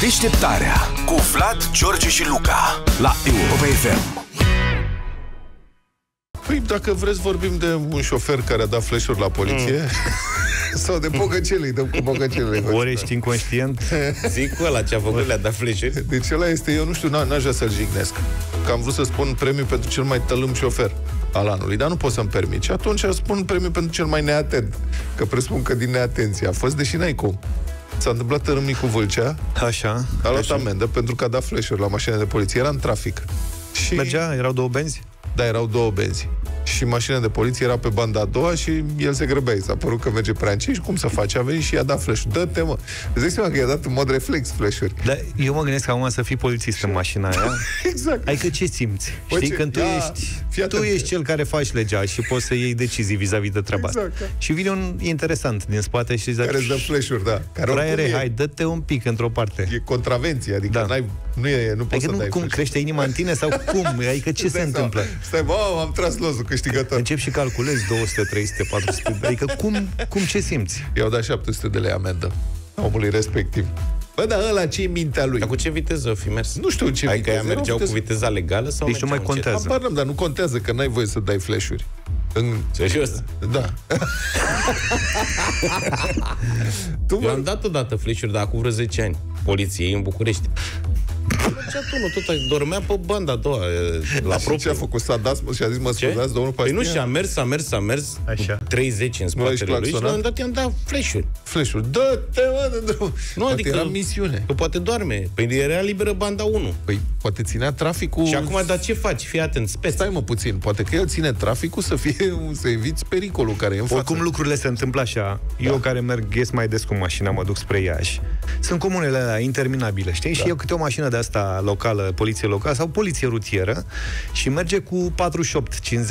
Deșteptarea cu Vlad, George și Luca la Europa FM. Păi, dacă vreți, vorbim de un șofer care a dat flash la poliție. Mm. Sau de bogăcele, îi dăm cu bogăcele. Ori ești inconștient? Zic cu ăla ce a făcut, le-a dat flash Deci ăla este, eu nu știu, n-aș vrea să-l jignesc. Că am vrut să spun premiu pentru cel mai tălâm șofer al anului, dar nu pot să-mi permit. Și atunci spun premiu pentru cel mai neatent. Că presupun că din neatenție a fost, deși n-ai cum. S-a întâmplat în Râmnicu Vâlcea. Așa. A luat amendă pentru că a dat flash la mașina de poliție. Era în trafic. Și... Mergea? Erau două benzi? Da, erau două benzi și mașina de poliție era pe banda a doua și el se grăbea. S-a părut că merge prea încet și cum să face? A venit și i-a dat flash Dă-te, mă! Îți dai seama că i-a dat în mod reflex flash-uri. Dar eu mă gândesc acum să fii polițist în mașina aia. exact. Adică ce simți? Bă, Știi, ce? când tu, Ia, ești, tu ești cel care faci legea și poți să iei decizii vis-a-vis de treaba exact, da. Și vine un interesant din spate și zice... Care îți dă flash-uri, da. Care Fraiere, e, hai, dă-te un pic într-o parte. E contravenție, adică da. n-ai, nu, e, nu poți adică să nu, dai cum crește inima în tine sau cum? Adică ce se întâmplă? Stai, bă, am tras lozul câștigător. Încep și calculezi 200, 300, 400. Adică cum, cum ce simți? I-au dat 700 de lei amendă omului respectiv. Bă, dar ăla ce mintea lui? Dar cu ce viteză o fi mers? Nu știu ce adică viteză. mergeau viteză... cu viteza legală sau Deci nu mai contează. Apar, dar nu contează, că n-ai voie să dai flash-uri. În... Serios? Da. tu Eu am dat odată flash-uri, dar acum vreo 10 ani, poliției în București. Făcea tunul, tot dormea pe banda a doua, la propriu. ce a făcut? S-a dat și a zis, mă scuzați, domnul Păi nu, și a mers, a mers, a mers, Așa. 30 în spatele lui și la un moment dat i-am dat flash-uri. Flash-uri. Dă-te, mă, de drum. Nu, poate adică era misiune. Că poate doarme. Păi era liberă banda 1. Păi poate ținea traficul... Și acum, dar ce faci? Fii atent, speț. Stai mă puțin, poate că el ține traficul să fie, să eviți pericolul care e în față. Oricum lucrurile se întâmplă așa. Da. Eu care merg, ies mai des cu mașina, mă duc spre Iași. Sunt comunele alea interminabile, știi? Da. Și eu câte o mașină de asta locală, poliție locală sau poliție rutieră și merge cu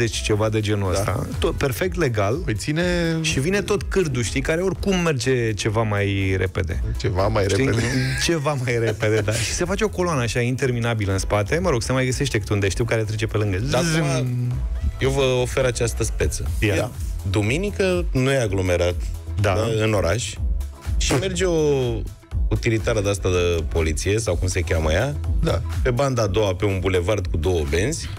48-50 ceva de genul da. ăsta. Tot, perfect legal. Păi ține... Și vine tot cârdul, știi, care oricum merge ceva mai repede. Ceva mai știi? repede. Ceva mai repede, da. Și se face o coloană așa interminabilă în spate, mă rog, se mai găsește câte un deștiu care trece pe lângă. Dar eu vă ofer această speță. Ia. Ia. Duminică nu e aglomerat da. Da, în oraș și merge o utilitară de asta de poliție, sau cum se cheamă ea, da. pe banda a doua, pe un bulevard cu două benzi,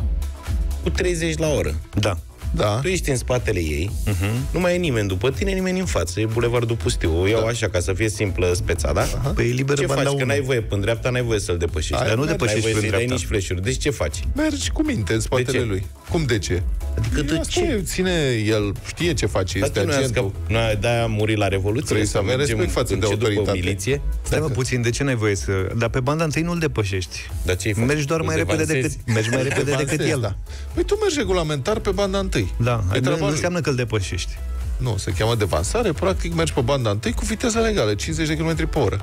cu 30 la oră. Da. Da. Tu ești în spatele ei, uh-huh. nu mai e nimeni după tine, nimeni în față, e bulevardul pustiu. O iau da. așa ca să fie simplă speța, da? Uh-huh. Păi e liberă ce faci? Că n-ai voie pe dreapta, n-ai voie să-l depășești. Dar nu depășești pe dreapta. nici flash Deci ce faci? Mergi cu minte în spatele lui. Cum de ce? Adică de ce? ține, el știe ce face, este agentul. Nu, de-aia a murit la Revoluție. Trebuie să avem respect față de autoritate. Miliție. Stai mă puțin, de ce n-ai voie să... Dar pe banda întâi nu-l depășești. Dar ce Mergi doar mai repede decât, mergi mai repede decât el. Da. Păi tu mergi regulamentar pe banda întâi. Da, nu, nu înseamnă că îl depășești. Nu, se cheamă devansare, practic mergi pe banda întâi cu viteză legală, 50 de km pe oră.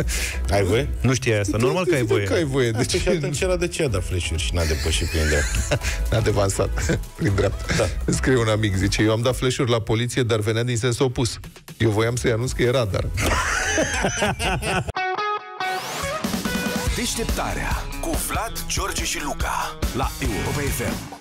ai voie? Nu știai asta. Normal că ai voie. Că ai voie. De ce? Și atunci era de ce a dat flash și n-a depășit prin dreapta. N-a devansat prin dreapta. Da. Scrie un amic, zice, eu am dat flash la poliție, dar venea din sens opus. Eu voiam să-i anunț că e radar. Deșteptarea cu Vlad, George și Luca la Europa FM.